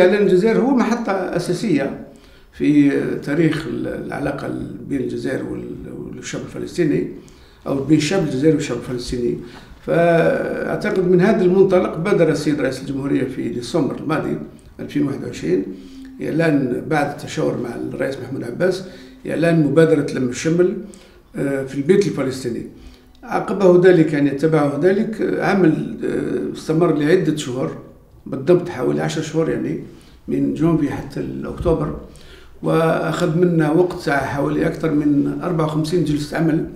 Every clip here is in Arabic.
إعلان الجزائر هو محطة أساسية في تاريخ العلاقة بين الجزائر والشعب الفلسطيني أو بين الشعب الجزائري والشعب الفلسطيني. فأعتقد من هذا المنطلق بدر السيد رئيس الجمهورية في ديسمبر الماضي 2021 إعلان بعد التشاور مع الرئيس محمود عباس إعلان مبادرة لم الشمل آه، في البيت الفلسطيني. عقبه ذلك يعني تبعه ذلك عمل آه، استمر لعدة شهور بالضبط حوالي 10 شهور يعني من جونفي حتى اكتوبر وأخذ منا وقت حوالي أكثر من 54 جلسة عمل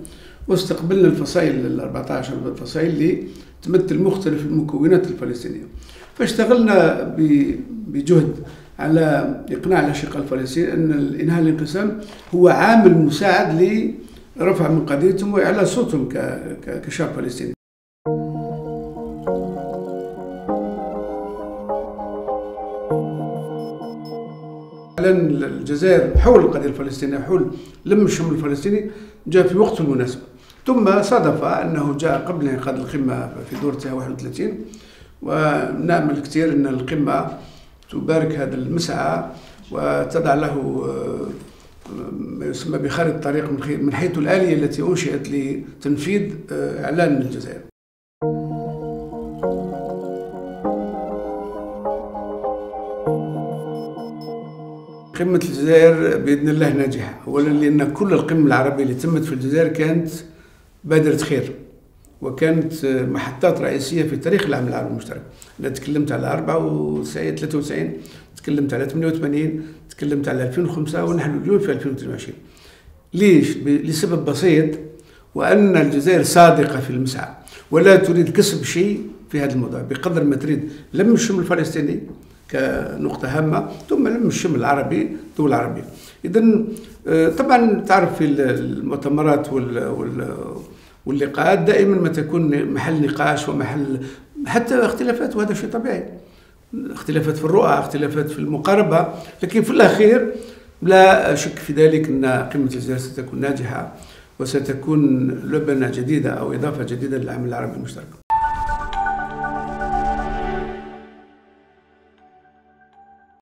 واستقبلنا الفصائل ال 14 فصائل اللي تمثل مختلف المكونات الفلسطينية. فاشتغلنا بجهد على إقناع الأشقاء الفلسطينيين أن إنهاء الانقسام هو عامل مساعد لرفع من قضيتهم واعلاء صوتهم كشعب فلسطيني. إعلان الجزائر حول القضية الفلسطينية حول لم الشمل الفلسطيني جاء في وقت المناسب ثم صادف أنه جاء قبل انعقاد القمة في دورتها 31 ونأمل كثير أن القمة تبارك هذا المسعى وتضع له ما يسمى بخارطه الطريق من حيث الآلية التي أنشئت لتنفيذ آه، إعلان الجزائر. قمة الجزائر بإذن الله ناجحة. أولا لأن كل القمة العربية اللي تمت في الجزائر كانت بادرة خير. وكانت محطات رئيسية في تاريخ العمل العربي المشترك. أنا تكلمت على 94 93 تكلمت على 88 تكلمت على 2005 ونحن اليوم في 2022 ليش؟ لسبب بسيط وأن الجزائر صادقة في المسعى ولا تريد كسب شيء في هذا الموضوع بقدر ما تريد. لم الشمل الفلسطيني كنقطة هامة ثم لم الشمل العربي الدول العربية. إذا آه، طبعا تعرف في المؤتمرات واللقاءات دائما ما تكون محل نقاش ومحل حتى اختلافات وهذا شيء طبيعي. اختلافات في الرؤى اختلافات في المقاربة. لكن في الأخير لا شك في ذلك أن قمة الجزائر ستكون ناجحة وستكون لبنة جديدة أو إضافة جديدة للعمل العربي المشترك.